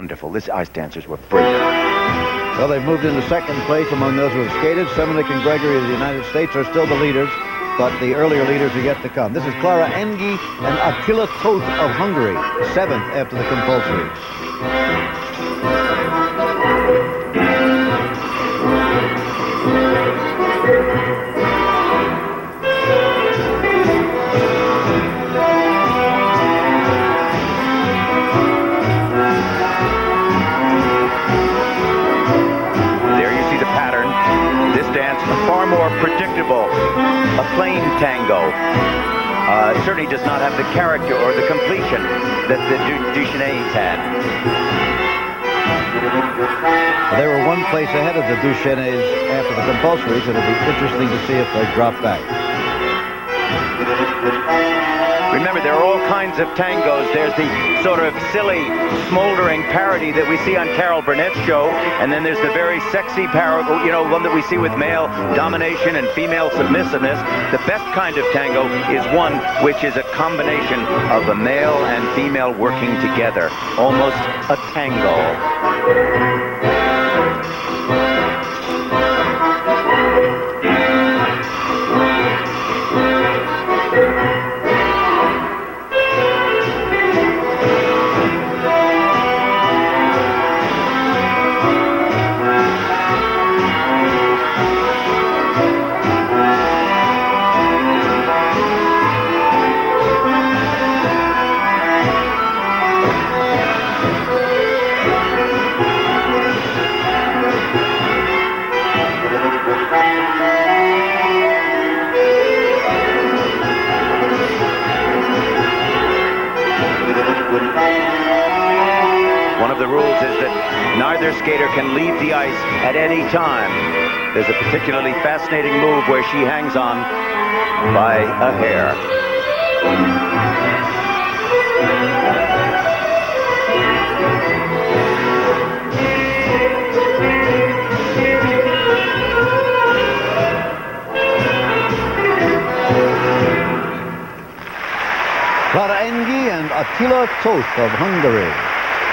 Wonderful. This ice dancers were brilliant. Well, they've moved into second place among those who have skated. Semanick and Gregory of the United States are still the leaders, but the earlier leaders are yet to come. This is Klára Engi and Attila Tóth of Hungary, seventh after the compulsory. More predictable. A plain tango uh, certainly does not have the character or the completion that the du Duchesnays had. They were one place ahead of the Duchesnays after the compulsories. It'll be interesting to see if they drop back. Remember, there are all kinds of tangos. There's the sort of silly, smoldering parody that we see on Carol Burnett's show, and then there's the very sexy parody, oh, you know, one that we see with male domination and female submissiveness. The best kind of tango is one which is a combination of a male and female working together, almost a tango. One of the rules is that neither skater can leave the ice at any time. There's a particularly fascinating move where she hangs on by a hair. Klára Engi and Attila Tóth of Hungary.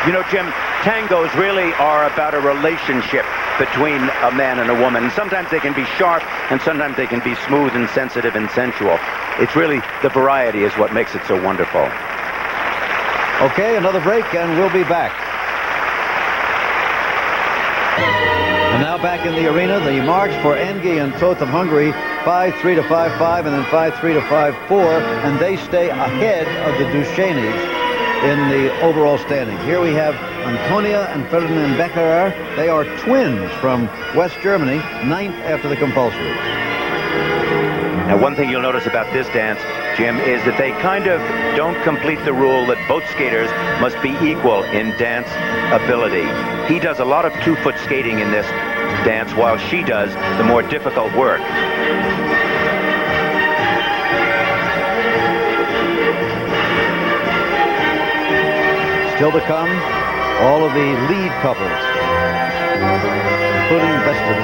You know, Jim, tangos really are about a relationship between a man and a woman. Sometimes they can be sharp, and sometimes they can be smooth and sensitive and sensual. It's really the variety is what makes it so wonderful. Okay, another break, and we'll be back. And now back in the arena, the march for Engi and Tóth of Hungary, 5-3 to 5-5, and then 5-3 to 5-4, and they stay ahead of the Duchesnays in the overall standing. Here we have Antonia and Ferdinand Becherer. They are twins from West Germany, ninth after the compulsory. Now, one thing you'll notice about this dance, Jim, is that they kind of don't complete the rule that both skaters must be equal in dance ability. He does a lot of two-foot skating in this dance, while she does the more difficult work. Still to come, all of the lead couples, including Vestin,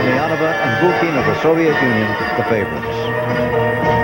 Ulyanova, and Bukin of the Soviet Union, the favorites.